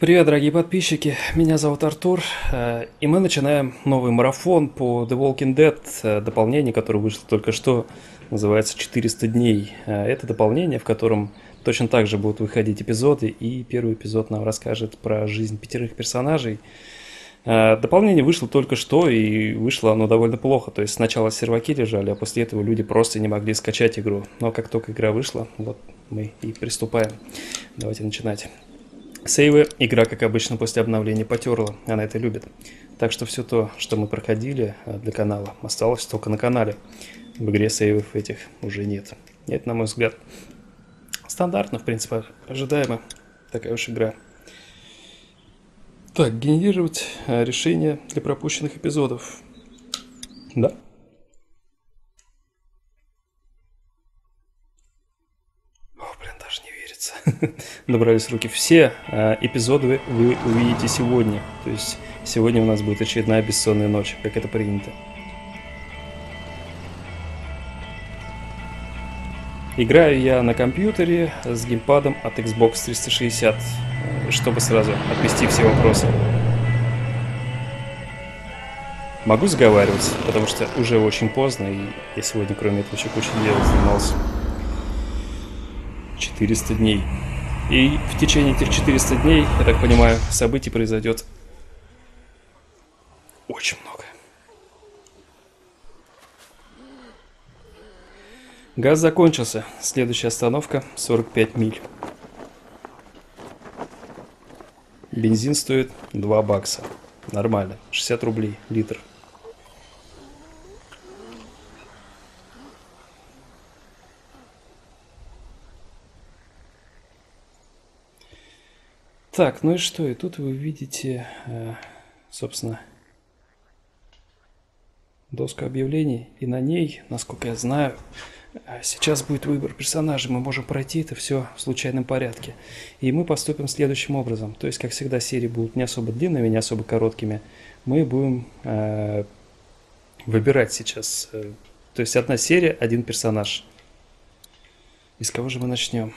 Привет, дорогие подписчики, меня зовут Артур, э, и мы начинаем новый марафон по The Walking Dead, э, дополнение, которое вышло только что, называется «400 дней». Э, это дополнение, в котором точно так же будут выходить эпизоды, и первый эпизод нам расскажет про жизнь пятерых персонажей. Дополнение вышло только что, и вышло оно довольно плохо, то есть сначала серваки лежали, а после этого люди просто не могли скачать игру. Но как только игра вышла, вот мы и приступаем. Давайте начинать. Сейвы игра, как обычно, после обновления потерла. Она это любит. Так что все то, что мы проходили э, для канала, осталось только на канале. В игре сейвов этих уже нет. Это, на мой взгляд, стандартно, в принципе, ожидаемо. Такая уж игра. Так, генерировать э, решение для пропущенных эпизодов. Да. Набрались руки. Все э, эпизоды вы увидите сегодня. То есть сегодня у нас будет очередная бессонная ночь, как это принято. Играю я на компьютере с геймпадом от Xbox 360, э, чтобы сразу отвести все вопросы. Могу заговаривать, потому что уже очень поздно, и я сегодня, кроме этого, еще куча дел занимался. 400 дней. И в течение этих 400 дней, я так понимаю, событий произойдет очень много. Газ закончился. Следующая остановка 45 миль. Бензин стоит 2 бакса. Нормально. 60 рублей литр. Так, ну и что? И тут вы видите, э, собственно, доску объявлений. И на ней, насколько я знаю, э, сейчас будет выбор персонажей. Мы можем пройти это все в случайном порядке. И мы поступим следующим образом. То есть, как всегда, серии будут не особо длинными, не особо короткими. Мы будем э, выбирать сейчас. Э, то есть, одна серия, один персонаж. И с кого же мы начнем?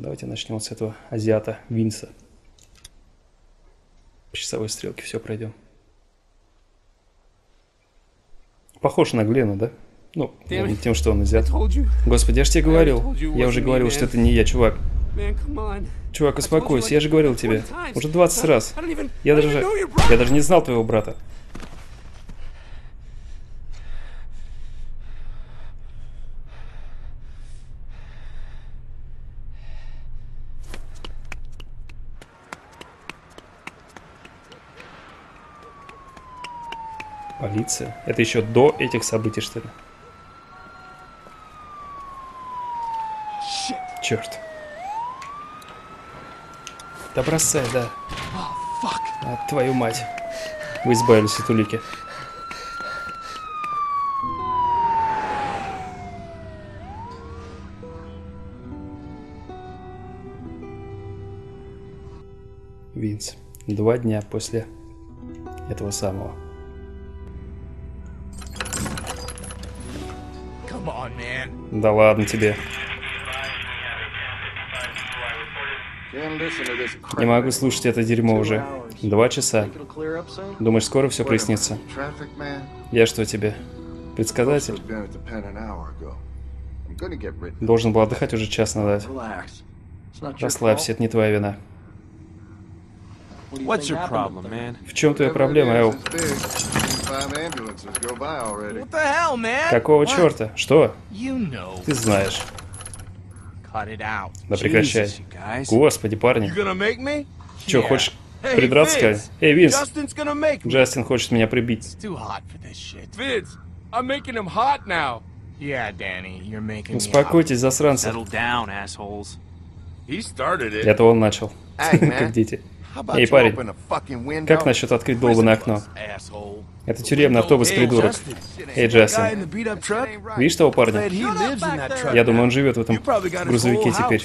Давайте начнем с этого азиата Винса. По часовой стрелке все пройдем. Похож на Глена, да? Ну, тем, что он азиат. Господи, я же тебе говорил. Я уже говорил, что это не я, чувак. Чувак, успокойся, я же говорил тебе. Уже 20 раз. Я даже... Я даже не знал твоего брата. Полиция? Это еще до этих событий, что ли? Черт. Да бросай, да. А, твою мать. Вы избавились от улики. Винс. Два дня после этого самого. Да ладно тебе. Не могу слушать это дерьмо уже. Два часа. Думаешь, скоро все прояснится? Я что тебе? Предсказатель? Должен был отдыхать уже час назад. Расслабься, это не твоя вина. В чем твоя проблема, Эл? Какого черта? Что? Ты знаешь. Да прекращай. Господи, парни. Че, хочешь придраться сказать? Эй, Винс. Джастин хочет меня прибить. Успокойтесь, засранцы. Это он начал. как дети. Эй, парень, как насчет открыть долбанное окно? Это тюремный автобус, придурок. Эй, Джастин, видишь того парня? Я думаю, он живет в этом грузовике теперь.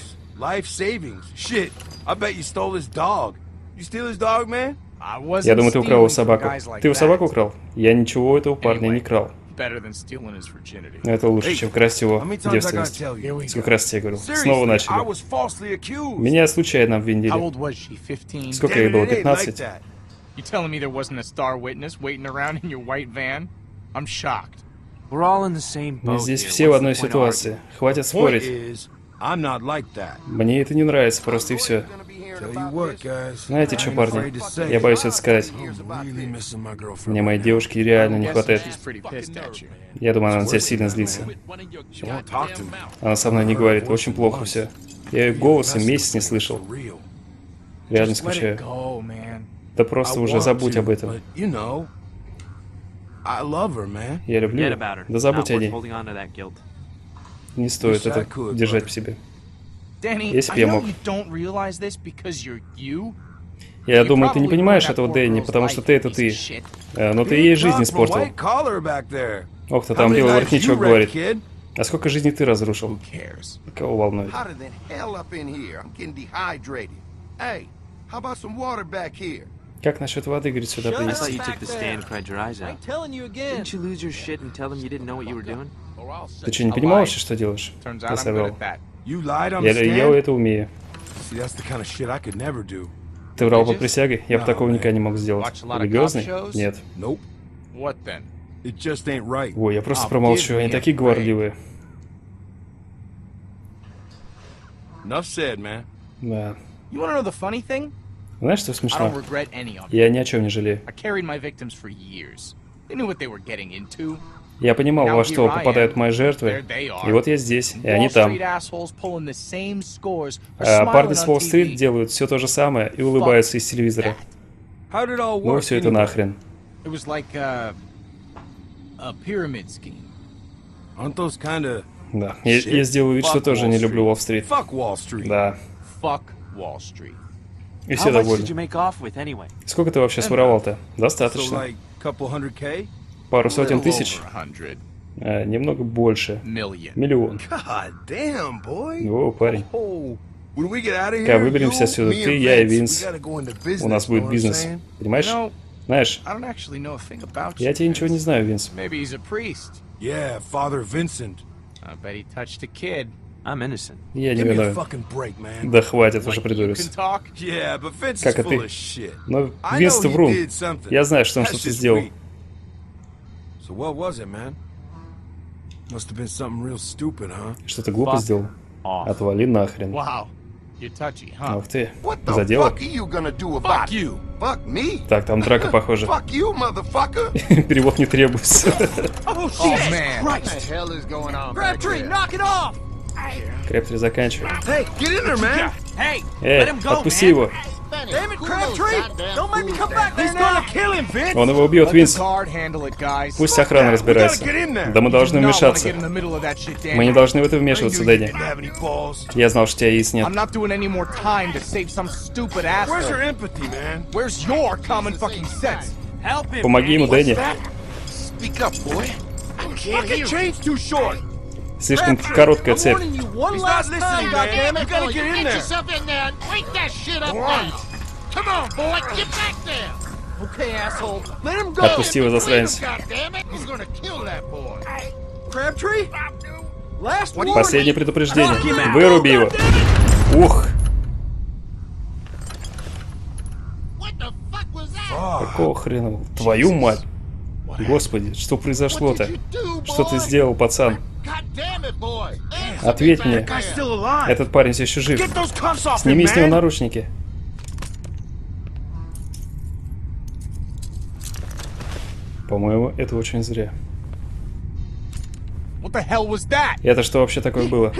Я думаю, ты украл его собаку. Ты его собаку украл? Я ничего у этого парня не крал. Better than stealing his virginity. Но это лучше, чем красть его девственность. tell you? Сколько раз тебе говорил? Снова начали. Меня случайно обвинили. old was she? 15? Сколько ей было? Damn, it ain't like 15? that. You telling me there wasn't a star witness waiting around in your white van? I'm shocked. Здесь все в одной ситуации. Хватит спорить. Is, I'm not like that. Мне это не нравится, просто и все. Знаете что, парни? Я боюсь это сказать. Мне моей девушки реально не хватает. Я думаю, она на тебя сильно злится. Она со мной не говорит, очень плохо все. Я ее голоса месяц не слышал. Реально скучаю. Да просто уже забудь об этом. Я люблю ее. Да забудь о ней. Не стоит это держать в себе. Если б I я мог. Я думаю, ты не понимаешь этого, Дэнни, потому что ты это ты. Э, Но ты ей жизнь испортил. Ох ты, там белый воротничок говорит. А сколько жизней ты разрушил? Кого волнует? How about some water back here? Как насчет воды, говорит, сюда принести? Ты что, не вообще, что делаешь? On Я, я это умею. Ты врал под присягой? Я бы такого никогда не мог сделать. Религиозный? Нет. Ой, я просто Oh, промолчу, они такие говорливые. Enough said, man. Да. You want to know the funny thing? Знаешь, что смешно? Я ни о чем не жалею. Я понимал, во что попадают мои жертвы. И вот я здесь, и они там. А парни с Уолл-стрит делают все то же самое и улыбаются из телевизора. Ну все это нахрен. Да. Я, я сделаю вид, что тоже не люблю Уолл-стрит. Fuck Wall Street. Да. И все довольны. Сколько ты вообще своровал-то? Достаточно. Пару сотен тысяч? a А, немного больше. Миллион. О, парень. Oh, Когда выберемся отсюда, ты, я и Винс, У нас будет бизнес. Понимаешь? Знаешь, I don't actually know a thing about you. я тебе ничего не знаю, Винс. I'm innocent. Я не Give me a виновен. fucking break, man. Да хватит, уже придурился. can talk. Yeah, but Vince Как full ты. of shit. Но I Винс know ты врун. did something. Я знаю, что он That's что-то сделал. weak. So what was it, man? Must have been something real stupid, huh? Что-то глупо Fuck сделал. off. Отвали нахрен. Wow, you're touchy, huh? Ух ты. What the Задело? fuck are you gonna do about Fuck it? you. Fuck me? Так, там драка, похоже. Fuck you, motherfucker! Перевод не требуется. Крэптри. Hey, Эй, отпусти man. его. Он его убьет, Винс. Пусть охрана разбирается. Да мы должны вмешаться. Мы не должны в это вмешиваться, Дэнни. Я знал, что у тебя яиц нет. Помоги ему. Дэнни. Слишком короткая цепь. Отпусти его, засранец. Последнее предупреждение. Выруби его. Ух, какого хрена? Твою мать. Господи, что произошло-то? Что ты сделал, пацан? Ответь мне. Guy's still alive. Этот парень все еще жив. Get those cuffs off him, Сними с него man. наручники. По-моему, это очень зря. Это что вообще такое было?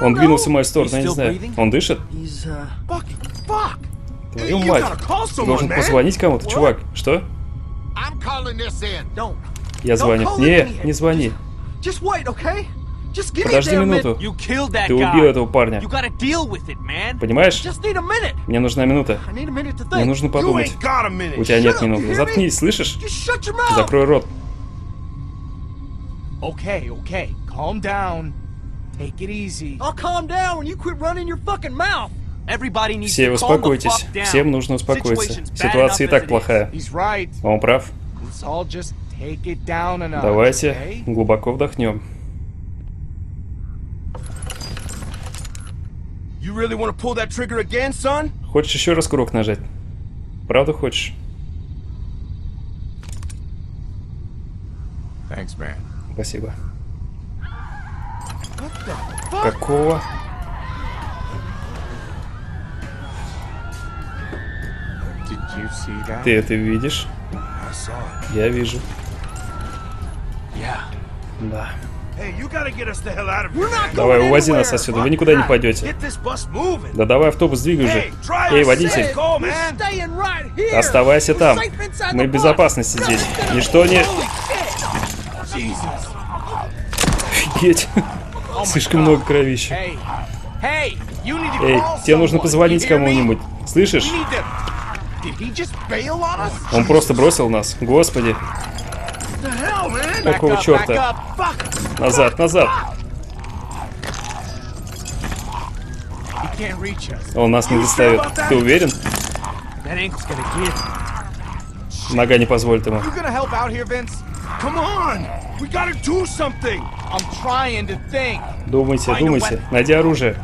Он двинулся в мою сторону, я не знаю. Он дышит? Uh... Твою мать. Ты должен man. позвонить кому-то, чувак. Что? Я звоню. Не, не звони. Подожди минуту. Ты убил этого парня. Понимаешь? Мне нужна минута. Мне нужно подумать. У тебя нет минуты. Заткнись, слышишь? Закрой рот. Okay, okay, calm down. Take it easy. I'll calm down when you quit running your fucking mouth. Everybody needs Все успокойтесь. Всем нужно успокоиться. Ситуация и так плохая. Он прав. Давайте глубоко вдохнем. You really want to pull that trigger again, son? Хочешь еще раз курок нажать? Правда хочешь? Thanks, man. Спасибо. Какого? Ты это видишь? Я вижу. Not Давай, увози нас отсюда, вы никуда не пойдете. Да давай автобус двигай уже. Эй, водитель, оставайся там. Мы в безопасности здесь. Ничто не... Офигеть. Слишком много кровища. Эй, тебе нужно позвонить кому-нибудь. Слышишь? Он просто бросил нас. Господи. Какого Back up, черта? Назад, назад. He can't reach us. Он нас не доставит. Ты уверен? Нога не позволит ему. You gonna help out here, Vince? Come on. We gotta do something. I'm trying to think. Думайте, думайте. Найди оружие.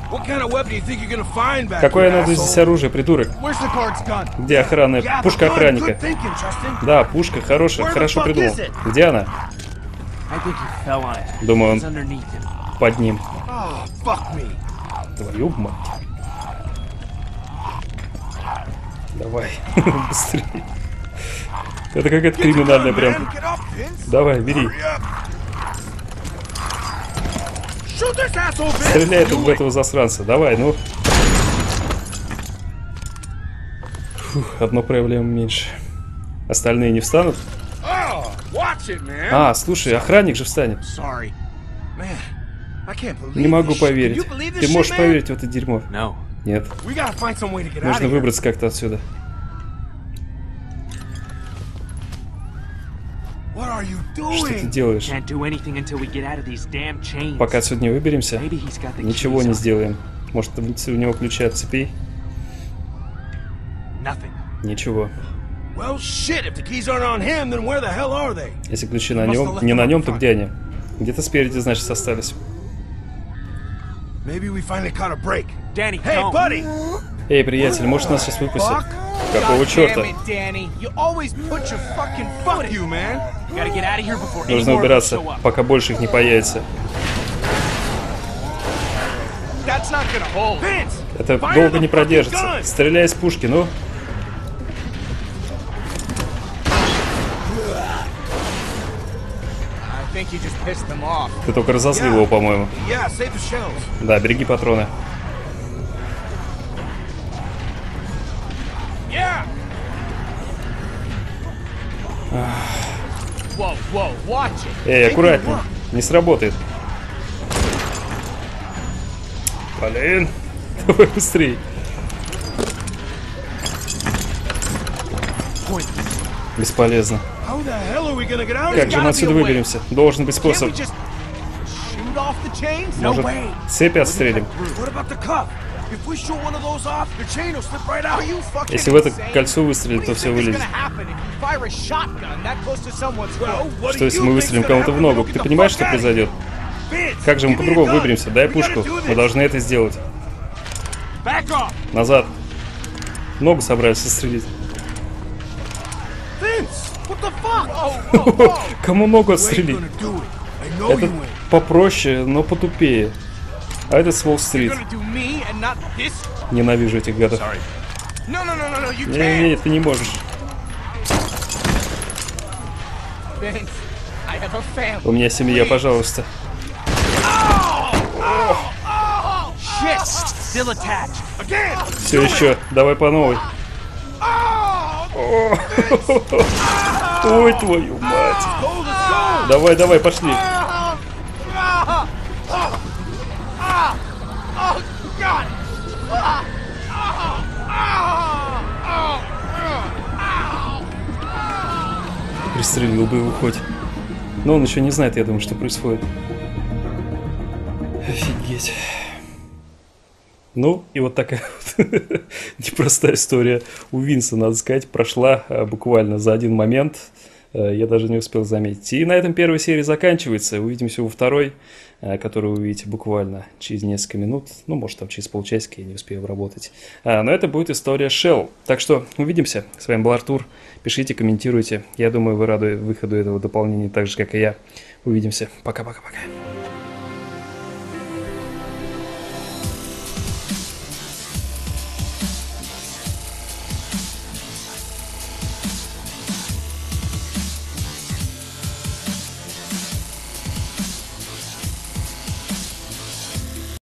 Какое надо здесь оружие, придурок? Где охранная... Yeah, Пушка охранника. Да, пушка хорошая, хорошо придумал. Где она? Думаю, он под ним. Oh. Твою мать. Давай, быстрее. Это какая-то криминальная прям. Давай, бери. Стреляй тут в этого засранца. Давай, ну. Фух, одно проблема меньше. Остальные не встанут? А, слушай, охранник же встанет. Не могу поверить. Ты можешь поверить в это дерьмо? Нет. Нужно выбраться как-то отсюда. These damn chains. Пока отсюда не выберемся, ничего не сделаем. Может, у него ключи от цепей? Ничего. Если ключи на нем, не на нем, то где они? Где-то спереди, значит, остались. Эй, приятель, может нас сейчас выпустят? Какого черта? Нужно убираться, пока больше их не появится. Это долго не продержится. Стреляй из пушки, ну. Ты только разозлил его, по-моему. Да, береги патроны. Эй, аккуратней. Не сработает. Блин. Давай быстрей. Бесполезно. Как же мы отсюда выберемся? Должен быть способ. Может, цепи отстрелим? Если в это кольцо do то все вылезет. Что если мы выстрелим кому-то в ногу? Ты понимаешь, что произойдет? Как же мы по-другому выберемся? Дай пушку. Мы должны это сделать. Назад. Ногу собрались whoa. Кому ногу отстрелить? ain't. попроще, но потупее. А этот с Уолл-стрит. Ненавижу этих гадов. Не-не-не, ты не можешь. У меня семья, пожалуйста. Все еще. Давай по новой. Ой, твою мать. Давай, давай, пошли. Пристрелил бы его хоть. Но он еще не знает, я думаю, что происходит. Офигеть. Ну, и вот такая вот непростая история у Винса, надо сказать, прошла а, буквально за один момент. Э, Я даже не успел заметить. И на этом первая серия заканчивается. Увидимся во второй, э, которую вы увидите буквально через несколько минут. Ну, может, там через полчасика я не успею обработать. А, Но это будет история Shell. Так что увидимся. С вами был Артур. Пишите, комментируйте. Я думаю, вы рады выходу этого дополнения так же, как и я. Увидимся. Пока-пока-пока.